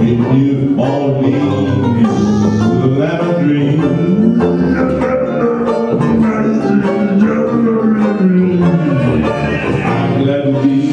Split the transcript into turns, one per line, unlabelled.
Down yonder, facing the street, where I can move.